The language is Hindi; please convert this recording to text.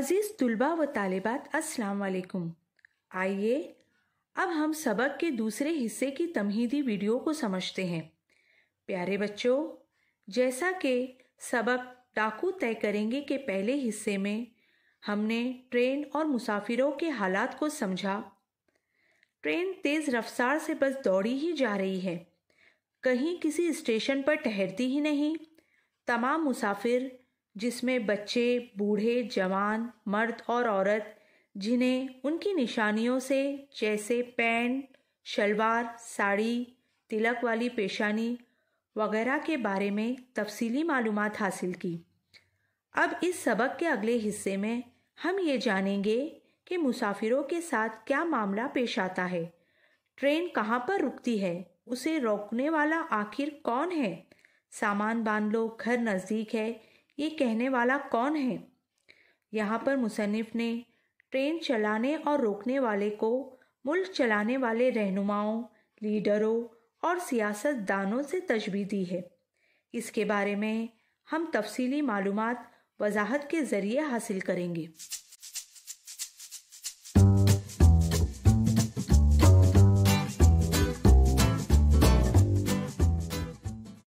अज़ीज़, तुलबा व तालिबात, अस्सलाम वालेकुम। आइए, अब हम सबक के दूसरे हिस्से की तमहीदी वीडियो को समझते हैं। प्यारे बच्चों, जैसा कि सबक डाकू तय करेंगे के पहले हिस्से में हमने ट्रेन और मुसाफिरों के हालात को समझा। ट्रेन तेज़ रफ्तार से बस दौड़ी ही जा रही है। कहीं किसी स्टेशन पर ठहरती ही नहीं। तमाम मुसाफिर जिसमें बच्चे, बूढ़े, जवान, मर्द और औरत, जिन्हें उनकी निशानियों से जैसे पैंट, शलवार, साड़ी, तिलक वाली पेशानी वगैरह के बारे में तफसीली मालूम हासिल की। अब इस सबक के अगले हिस्से में हम ये जानेंगे कि मुसाफिरों के साथ क्या मामला पेश आता है। ट्रेन कहाँ पर रुकती है? उसे रोकने वाला आखिर कौन है? सामान बाँध लो, घर नज़दीक है ये कहने वाला कौन है? यहाँ पर मुसनफ़ ने ट्रेन चलाने और रोकने वाले को, मुल्क चलाने वाले रहनुमाओं, लीडरों और सियासतदानों से तजबी दी है। इसके बारे में हम तफसीली मालूम वजाहत के ज़रिए हासिल करेंगे।